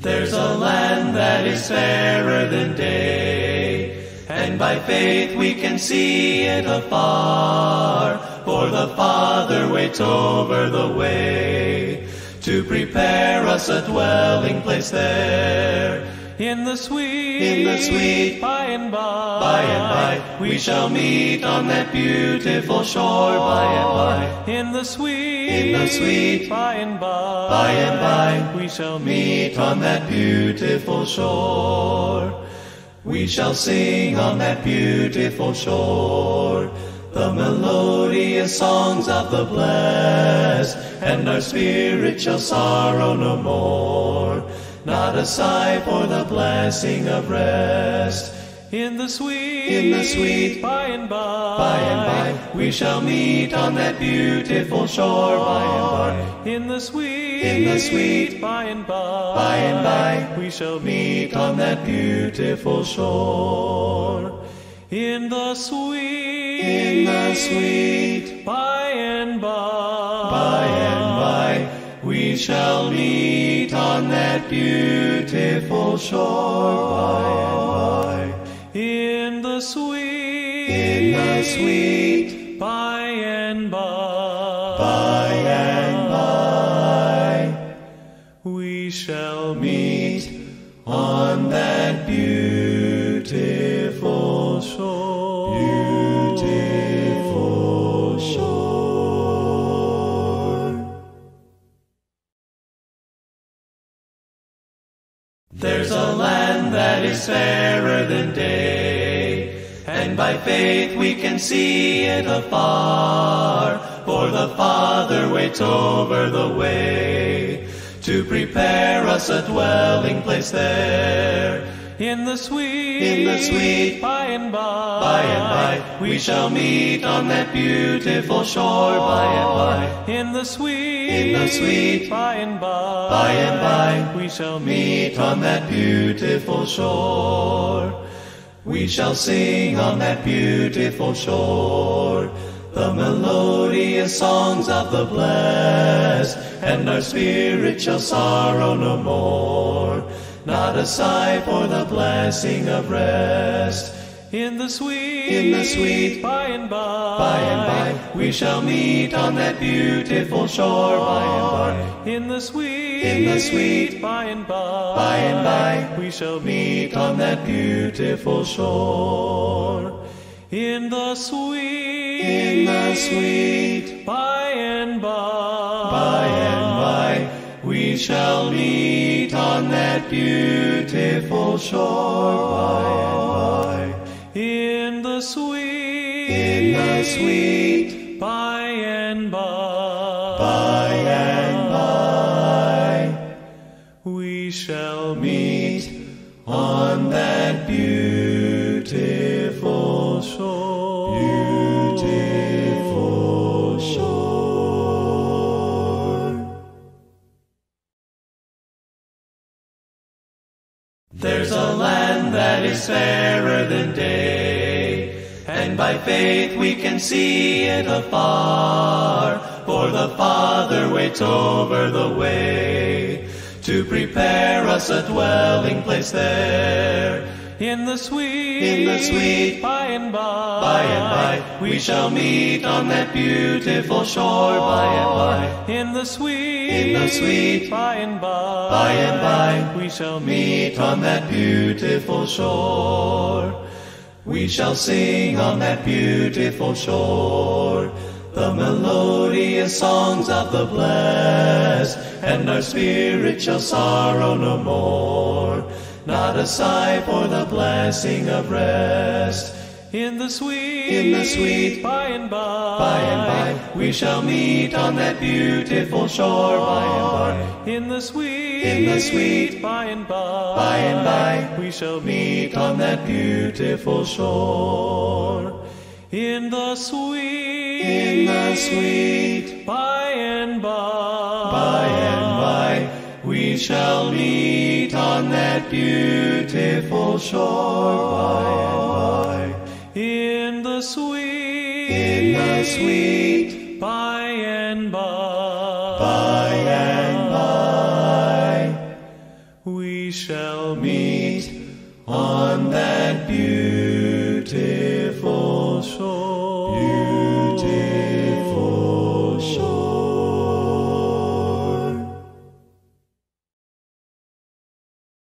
There's a land that is fairer than day, and by faith we can see it afar. For the Father waits over the way to prepare us a dwelling place there. Oh, in the sweet, In the sweet, by and by, By and by we shall meet on that beautiful shore. By and by, In the sweet, In the sweet, by and by, by and by we shall meet on that beautiful shore. We shall sing on that beautiful shore the melodious songs of the blessed, and our spirit shall sorrow no more. Not a sigh for the blessing of rest. In the sweet, In the sweet, by and by, By and by we shall meet on that beautiful shore. By and by, In the sweet, In the sweet, by and by, by and by we shall meet on that beautiful shore. In the sweet, In the sweet, by and by, by and by, we shall meet on that beautiful shore. By and by, In the sweet, in the sweet, by and by, by and by, we shall meet on that beautiful shore. beautiful is fairer than day, and by faith we can see it afar. For the Father waits over the way to prepare us a dwelling place there. In the sweet, In the sweet, by and by, By and by we shall meet on that beautiful shore. By and by, In the sweet, In the sweet, by and by, by and by we shall meet. meet on that beautiful shore. We shall sing on that beautiful shore the melodious songs of the blessed, and our spirit shall sorrow no more. Not a sigh for the blessing of rest. In the sweet, In the sweet, by and by, By and by we shall meet on that beautiful shore. By and by, In the sweet, In the sweet, by and by, by and by we shall meet. meet on that beautiful shore. In the sweet, In the sweet, by and by, by and by, we shall meet on that beautiful shore. By and by, In the sweet, in the sweet, by and by, by and by, we shall There's a land that is fairer than day, and by faith we can see it afar. For the Father waits over the way to prepare us a dwelling place there. In the sweet, In the sweet, by and by, By and by we shall meet on that beautiful shore. By and by, In the sweet, In the sweet, by and by, by and by we shall meet. meet on that beautiful shore. We shall sing on that beautiful shore the melodious songs of the blessed, and our spirit shall sorrow no more. Not a sigh for the blessing of rest. In the sweet, In the sweet, by and by, By and by we shall meet on that beautiful shore. By and by, In the sweet, In the sweet, by and by, by and by we shall meet. on that beautiful shore. In the sweet, In the sweet, by and by, by and by we shall meet on that beautiful shore. By and by, In the sweet, in the sweet, by and by, by and by. we shall meet